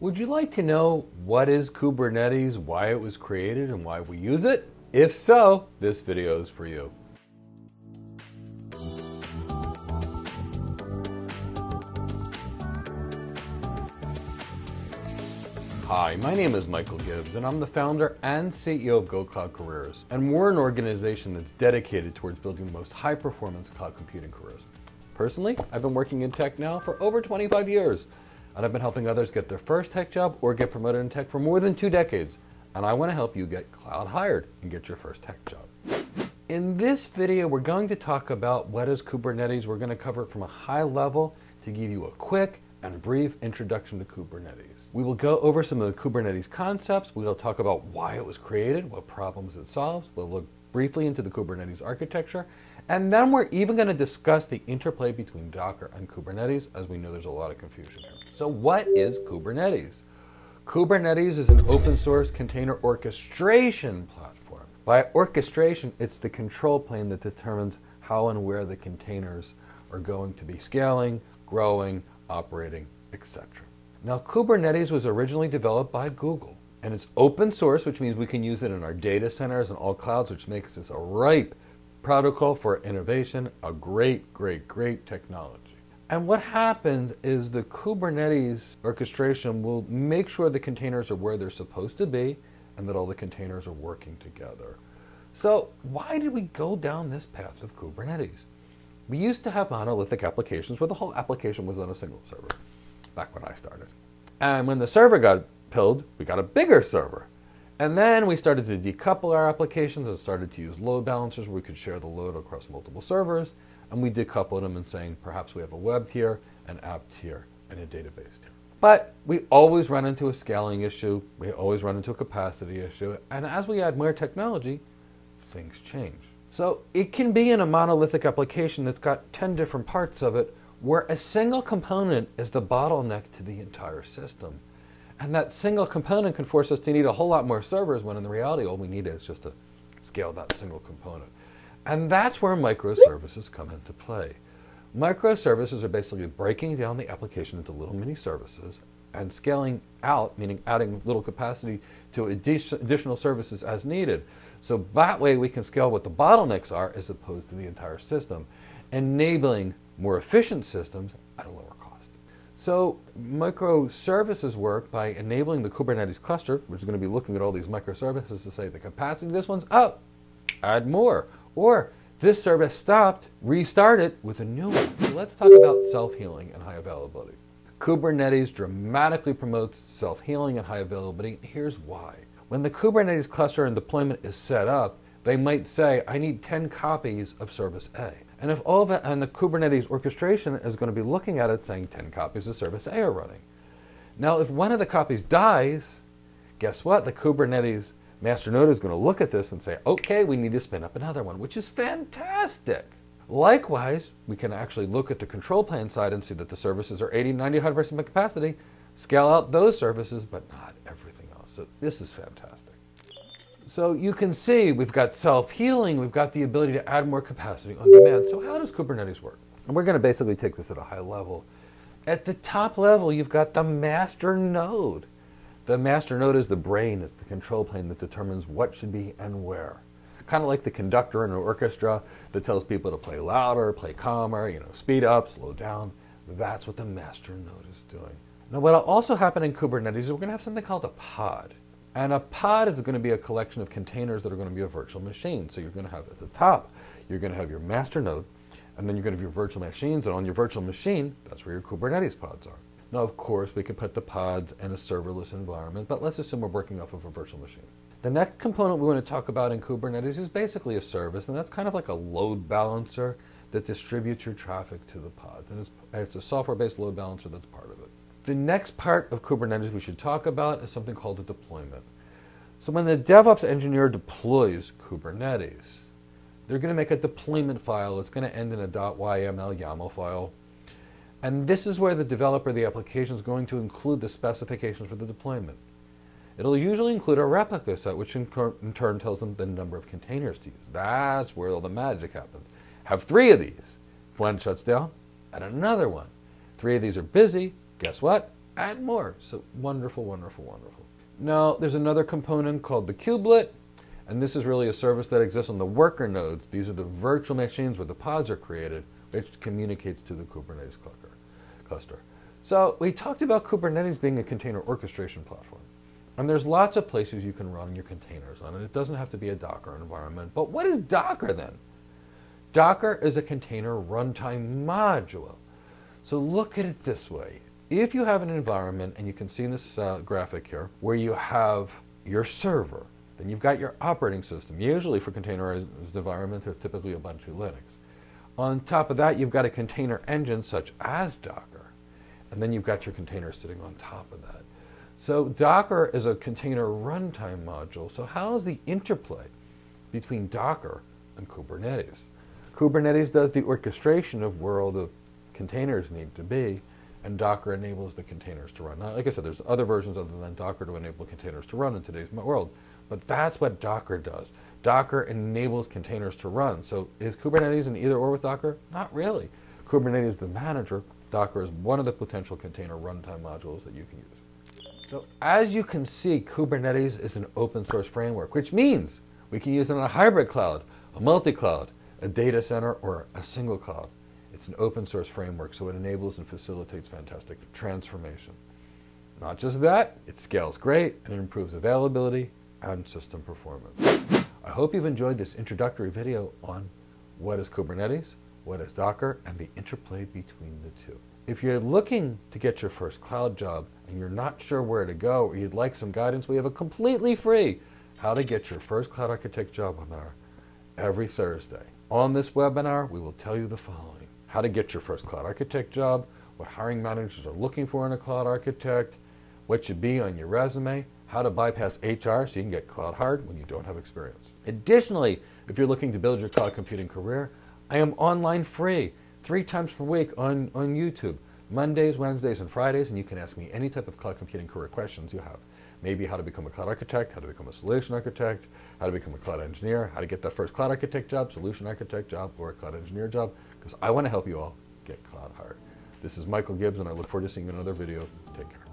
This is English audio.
Would you like to know what is Kubernetes, why it was created, and why we use it? If so, this video is for you. Hi, my name is Michael Gibbs, and I'm the founder and CEO of GoCloud Careers. And we're an organization that's dedicated towards building the most high performance cloud computing careers. Personally, I've been working in tech now for over 25 years and I've been helping others get their first tech job or get promoted in tech for more than two decades. And I want to help you get cloud hired and get your first tech job. In this video, we're going to talk about what is Kubernetes. We're going to cover it from a high level to give you a quick and brief introduction to Kubernetes. We will go over some of the Kubernetes concepts. We'll talk about why it was created, what problems it solves. We'll look briefly into the Kubernetes architecture, and then we're even going to discuss the interplay between Docker and Kubernetes, as we know there's a lot of confusion here. So, what is Kubernetes? Kubernetes is an open source container orchestration platform. By orchestration, it's the control plane that determines how and where the containers are going to be scaling, growing, operating, etc. Now, Kubernetes was originally developed by Google, and it's open source, which means we can use it in our data centers and all clouds, which makes this a ripe protocol for innovation, a great, great, great technology. And what happens is the Kubernetes orchestration will make sure the containers are where they're supposed to be and that all the containers are working together. So, why did we go down this path of Kubernetes? We used to have monolithic applications where the whole application was on a single server back when I started. And when the server got pilled, we got a bigger server. And then we started to decouple our applications and started to use load balancers where we could share the load across multiple servers. And we decoupled them and saying perhaps we have a web tier, an app tier, and a database tier. But we always run into a scaling issue. We always run into a capacity issue. And as we add more technology, things change. So it can be in a monolithic application that's got 10 different parts of it where a single component is the bottleneck to the entire system. And that single component can force us to need a whole lot more servers when in the reality all we need is just to scale that single component. And that's where microservices come into play. Microservices are basically breaking down the application into little mini services and scaling out, meaning adding little capacity to additional services as needed. So that way we can scale what the bottlenecks are as opposed to the entire system, enabling more efficient systems at a lower so microservices work by enabling the Kubernetes cluster, which is going to be looking at all these microservices to say the capacity of this one's up, add more. Or this service stopped, restart it with a new one. So let's talk about self-healing and high availability. Kubernetes dramatically promotes self-healing and high availability. Here's why. When the Kubernetes cluster and deployment is set up, they might say, I need 10 copies of service A. And if all that, and the Kubernetes orchestration is going to be looking at it saying 10 copies of service A are running. Now, if one of the copies dies, guess what? The Kubernetes master node is going to look at this and say, okay, we need to spin up another one, which is fantastic. Likewise, we can actually look at the control plane side and see that the services are 80, 90, 100% capacity, scale out those services, but not everything else. So this is fantastic. So you can see we've got self-healing, we've got the ability to add more capacity on demand. So how does Kubernetes work? And we're going to basically take this at a high level. At the top level, you've got the master node. The master node is the brain, it's the control plane that determines what should be and where. Kind of like the conductor in an orchestra that tells people to play louder, play calmer, you know, speed up, slow down. That's what the master node is doing. Now, what'll also happen in Kubernetes is we're going to have something called a pod. And a pod is going to be a collection of containers that are going to be a virtual machine. So you're going to have at the top, you're going to have your master node, and then you're going to have your virtual machines. And on your virtual machine, that's where your Kubernetes pods are. Now, of course, we can put the pods in a serverless environment, but let's assume we're working off of a virtual machine. The next component we want to talk about in Kubernetes is basically a service, and that's kind of like a load balancer that distributes your traffic to the pods. And it's, it's a software based load balancer that's part of it. The next part of Kubernetes we should talk about is something called a deployment. So when the DevOps engineer deploys Kubernetes, they're going to make a deployment file. It's going to end in a .yml YAML file. And this is where the developer of the application is going to include the specifications for the deployment. It'll usually include a replica set, which in, in turn tells them the number of containers to use. That's where all the magic happens. Have three of these. If one shuts down, add another one. Three of these are busy, Guess what? add more. So wonderful, wonderful, wonderful. Now, there's another component called the kubelet, and this is really a service that exists on the worker nodes. These are the virtual machines where the pods are created, which communicates to the Kubernetes cluster. So we talked about Kubernetes being a container orchestration platform. And there's lots of places you can run your containers on it. It doesn't have to be a Docker environment. But what is Docker then? Docker is a container runtime module. So look at it this way. If you have an environment, and you can see in this uh, graphic here, where you have your server, then you've got your operating system. Usually for containerized environments, there's typically Ubuntu Linux. On top of that, you've got a container engine such as Docker. And then you've got your container sitting on top of that. So Docker is a container runtime module. So how is the interplay between Docker and Kubernetes? Kubernetes does the orchestration of where all the containers need to be, and Docker enables the containers to run. Now, like I said, there's other versions other than Docker to enable containers to run in today's world, but that's what Docker does. Docker enables containers to run. So is Kubernetes an either or with Docker? Not really. Kubernetes is the manager. Docker is one of the potential container runtime modules that you can use. So as you can see, Kubernetes is an open source framework, which means we can use it on a hybrid cloud, a multi-cloud, a data center, or a single cloud. It's an open source framework, so it enables and facilitates fantastic transformation. Not just that, it scales great and it improves availability and system performance. I hope you've enjoyed this introductory video on what is Kubernetes, what is Docker, and the interplay between the two. If you're looking to get your first cloud job and you're not sure where to go or you'd like some guidance, we have a completely free How to Get Your First Cloud Architect Job webinar every Thursday. On this webinar, we will tell you the following. How to get your first cloud architect job, what hiring managers are looking for in a cloud architect, what should be on your resume, how to bypass HR so you can get cloud hard when you don't have experience. Additionally, if you're looking to build your cloud computing career, I am online free three times per week on, on YouTube, Mondays, Wednesdays, and Fridays, and you can ask me any type of cloud computing career questions you have. Maybe how to become a cloud architect, how to become a solution architect, how to become a cloud engineer, how to get that first cloud architect job, solution architect job, or a cloud engineer job, because I want to help you all get cloud hard. This is Michael Gibbs, and I look forward to seeing you in another video. Take care.